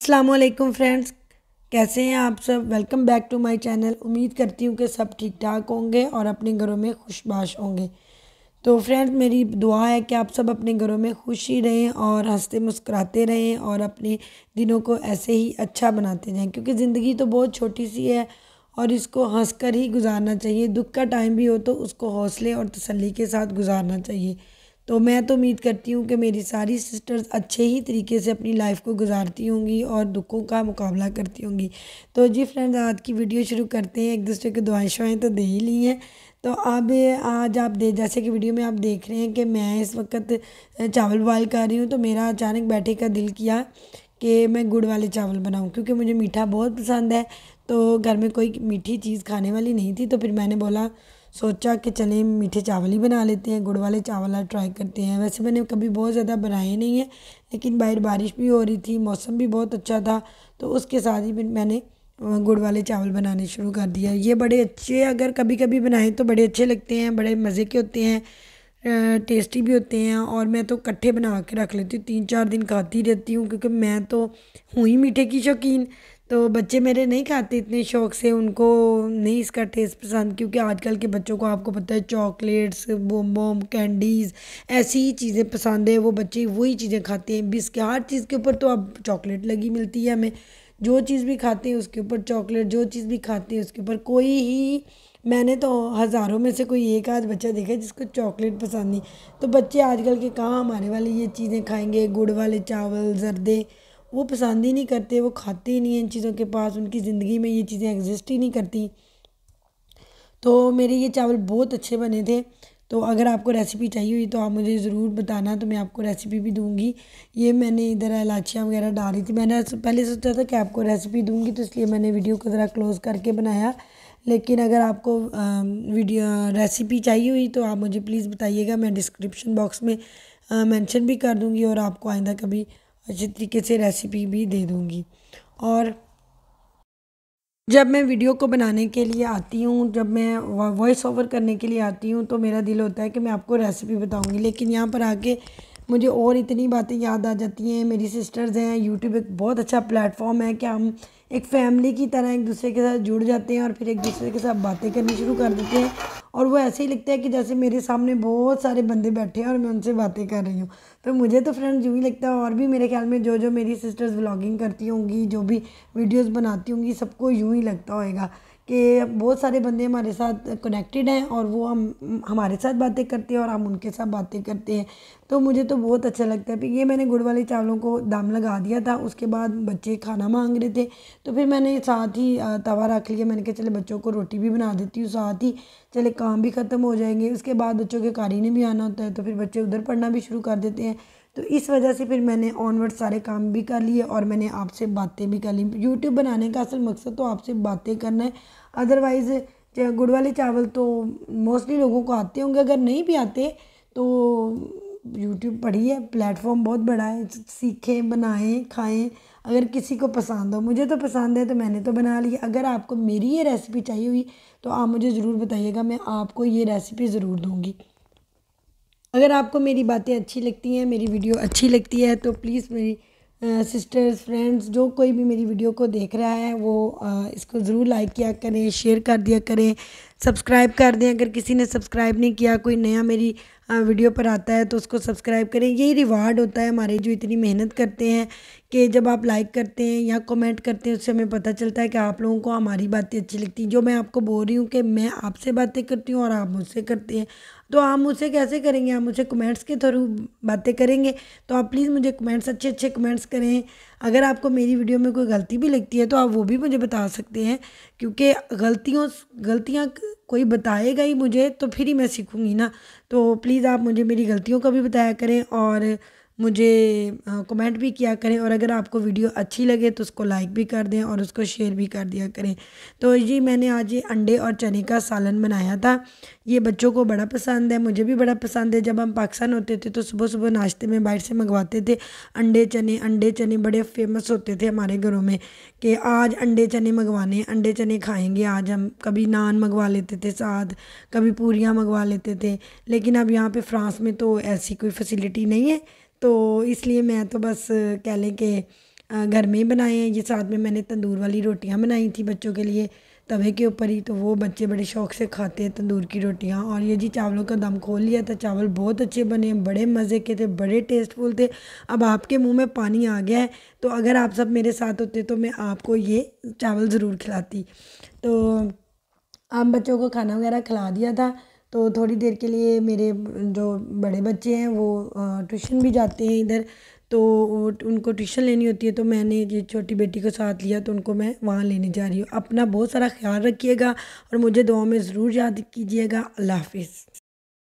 Aslam friends कैसे हैं आप सब? Welcome back to my channel उम्मीद करती हूँ कि सब ठीक ठाक होंगे और अपने घरों में खुशबाश होंगे। तो फ्रेंड्स मेरी दुआ है कि आप सब अपने घरों में खुश ही रहें और हँसते मुस्कुराते रहें और अपने दिनों को ऐसे ही अच्छा बनाते जाएँ। क्योंकि ज़िंदगी तो बहुत छोटी सी है और इसको हंस कर ही गुजारना चाहिए। दुख का टाइम भी हो तो उसको हौसले और तसली के साथ गुजारना चाहिए। तो मैं तो उम्मीद करती हूँ कि मेरी सारी सिस्टर्स अच्छे ही तरीके से अपनी लाइफ को गुजारती होंगी और दुखों का मुकाबला करती होंगी। तो जी फ्रेंड्स आज की वीडियो शुरू करते हैं। एक दूसरे की दुआएँ शुआएँ तो दे ही ली हैं। तो अब आज आप दे, जैसे कि वीडियो में आप देख रहे हैं कि मैं इस वक्त चावल बॉयल कर रही हूँ तो मेरा अचानक बैठे का दिल किया कि मैं गुड़ वाले चावल बनाऊँ, क्योंकि मुझे मीठा बहुत पसंद है। तो घर में कोई मीठी चीज़ खाने वाली नहीं थी तो फिर मैंने बोला सोचा कि चले, मीठे चावल ही बना लेते हैं, गुड़ वाले चावल ट्राई करते हैं। वैसे मैंने कभी बहुत ज़्यादा बनाए नहीं हैं, लेकिन बाहर बारिश भी हो रही थी, मौसम भी बहुत अच्छा था तो उसके साथ ही मैंने गुड़ वाले चावल बनाने शुरू कर दिया। ये बड़े अच्छे अगर कभी कभी बनाएँ तो बड़े अच्छे लगते हैं, बड़े मज़े के होते हैं टेस्टी भी होते हैं, और मैं तो कट्ठे बना के रख लेती हूँ, तीन चार दिन खाती रहती हूँ, क्योंकि मैं तो हूँ ही मीठे की शौकीन तो बच्चे मेरे नहीं खाते इतने शौक से, उनको नहीं इसका टेस्ट पसंद, क्योंकि आजकल के बच्चों को आपको पता है चॉकलेट्स बोम बोम कैंडीज़ ऐसी ही चीज़ें पसंद है, वो बच्चे वही चीज़ें खाते हैं। बिस्किट, हर चीज़ के ऊपर तो अब चॉकलेट लगी मिलती है हमें। जो चीज़ भी खाते हैं, उसके ऊपर चॉकलेट जो चीज़ भी खाते हैं, उसके ऊपर कोई ही, मैंने तो हज़ारों में से कोई एक आध बच्चा देखा जिसको चॉकलेट पसंद नहीं। तो बच्चे आजकल के कहाँ हमारे वाले, ये चीज़ें खाएँगे, गुड़ वाले चावल, जर्दे वो पसंद ही नहीं करते, वो खाते ही नहीं हैं इन चीज़ों के पास, उनकी ज़िंदगी में ये चीज़ें एग्जिस्ट ही नहीं करती। तो मेरे ये चावल बहुत अच्छे बने थे। तो अगर आपको रेसिपी चाहिए हुई तो आप मुझे ज़रूर बताना तो मैं आपको रेसिपी भी दूँगी। ये मैंने इधर इलाचियाँ वगैरह डाली थी। मैंने पहले सोचा था कि आपको रेसिपी दूँगी तो इसलिए मैंने वीडियो को ज़रा क्लोज़ करके बनाया। लेकिन अगर आपको वीडियो रेसिपी चाहिए हुई तो आप मुझे प्लीज़ बताइएगा। मैं डिस्क्रिप्शन बॉक्स में मेंशन भी कर दूँगी और आपको आइंदा कभी अच्छी तरीके से रेसिपी भी दे दूँगी। और जब मैं वीडियो को बनाने के लिए आती हूँ, जब मैं वॉइस ओवर करने के लिए आती हूँ तो मेरा दिल होता है कि मैं आपको रेसिपी बताऊँगी। लेकिन यहाँ पर आके मुझे और इतनी बातें याद आ जाती हैं। मेरी सिस्टर्स हैं यूट्यूब एक बहुत अच्छा प्लेटफॉर्म है कि हम एक फैमिली की तरह एक दूसरे के साथ जुड़ जाते हैं और फिर एक दूसरे के साथ बातें करनी शुरू कर देते हैं। और वो ऐसे ही लिखते हैं कि जैसे मेरे सामने बहुत सारे बंदे बैठे हैं और मैं उनसे बातें कर रही हूँ। तो मुझे तो फ्रेंड्स यूँ ही लगता है और भी मेरे ख्याल में जो जो मेरी सिस्टर्स व्लॉगिंग करती होंगी, जो भी वीडियोज़ बनाती होंगी, सबको यूँ ही लगता होएगा कि बहुत सारे बंदे हमारे साथ कनेक्टेड हैं और वो हम, हमारे साथ बातें करते हैं और हम उनके साथ बातें करते हैं। तो मुझे तो बहुत अच्छा लगता है। फिर ये मैंने गुड़ वाले चावलों को दाम लगा दिया था। उसके बाद बच्चे खाना मांग रहे थे। तो फिर मैंने साथ ही तवा रख लिया। मैंने कहा, चले बच्चों को रोटी भी बना देती हूँ साथ ही। चले काम भी ख़त्म हो जाएँगे। उसके बाद बच्चों के कारी ने भी आना होता है। तो फिर बच्चे उधर पढ़ना भी शुरू कर देते हैं। तो इस वजह से फिर मैंने ऑनवर्ड सारे काम भी कर लिए और मैंने आपसे बातें भी कर ली। यूट्यूब बनाने का असल मकसद तो आपसे बातें करना है। अदरवाइज़ गुड़ वाले चावल तो मोस्टली लोगों को आते होंगे। अगर नहीं भी आते तो यूट्यूब पढ़िए प्लेटफॉर्म बहुत बड़ा है। सीखें, बनाएँ, खाएँ। अगर किसी को पसंद हो, मुझे तो पसंद है तो मैंने तो बना ली अगर आपको मेरी ये रेसिपी चाहिए हुई तो आप मुझे ज़रूर बताइएगा। मैं आपको ये रेसिपी ज़रूर दूँगी। अगर आपको मेरी बातें अच्छी लगती हैं, मेरी वीडियो अच्छी लगती है तो प्लीज़ मेरी सिस्टर्स, फ्रेंड्स, जो कोई भी मेरी वीडियो को देख रहा है, वो इसको ज़रूर लाइक किया करें शेयर कर दिया करें। सब्सक्राइब कर दें। अगर किसी ने सब्सक्राइब नहीं किया, कोई नया मेरी वीडियो पर आता है तो उसको सब्सक्राइब करें। यही रिवार्ड होता है हमारे जो इतनी मेहनत करते हैं कि जब आप लाइक करते हैं या कमेंट करते हैं, उससे हमें पता चलता है कि आप लोगों को हमारी बातें अच्छी लगती हैं। जो मैं आपको बोल रही हूँ कि मैं आपसे बातें करती हूँ और आप मुझसे करते हैं। तो आप मुझसे कैसे करेंगे? आप मुझे कमेंट्स के थ्रू बातें करेंगे? तो आप प्लीज़ मुझे कमेंट्स अच्छे अच्छे कमेंट्स करें। अगर आपको मेरी वीडियो में कोई गलती भी लगती है तो आप वो भी मुझे बता सकते हैं, क्योंकि गलतियों, गलतियाँ कोई बताएगा ही मुझे तो फिर ही मैं सीखूँगी ना। तो प्लीज़ आप मुझे मेरी गलतियों का भी बताया करें और मुझे कमेंट भी किया करें और अगर आपको वीडियो अच्छी लगे तो उसको लाइक भी कर दें और उसको शेयर भी कर दिया करें। तो जी, मैंने आज ये अंडे और चने का सालन बनाया था। ये बच्चों को बड़ा पसंद है, मुझे भी बड़ा पसंद है। जब हम पाकिस्तान होते थे तो सुबह सुबह नाश्ते में बाहर से मंगवाते थे अंडे चने। अंडे चने बड़े फ़ेमस होते थे हमारे घरों में कि आज अंडे चने मंगवाने, अंडे चने खाएँगे। आज हम कभी नान मंगवा लेते थे साथ कभी पूरियाँ मंगवा लेते थे। लेकिन अब यहाँ पे फ्रांस में तो ऐसी कोई फैसिलिटी नहीं है। तो इसलिए मैं तो बस, कह लें कि घर में ही बनाए हैं। ये साथ में मैंने तंदूर वाली रोटियाँ बनाई थी बच्चों के लिए तवे के ऊपर ही। तो वो बच्चे बड़े शौक से खाते हैं तंदूर की रोटियाँ। और ये जी चावलों का दम खोल लिया था। चावल बहुत अच्छे बने बड़े मज़े के थे, बड़े टेस्टफुल थे। अब आपके मुँह में पानी आ गया है। तो अगर आप सब मेरे साथ होते तो मैं आपको ये चावल ज़रूर खिलाती। तो आम बच्चों को खाना वगैरह खिला दिया था। तो थोड़ी देर के लिए मेरे जो बड़े बच्चे हैं, वो ट्यूशन भी जाते हैं इधर। तो उनको ट्यूशन लेनी होती है तो मैंने ये छोटी बेटी को साथ लिया तो उनको मैं वहाँ लेने जा रही हूँ। अपना बहुत सारा ख्याल रखिएगा और मुझे दुआ में ज़रूर याद कीजिएगा। अल्लाह हाफिज़।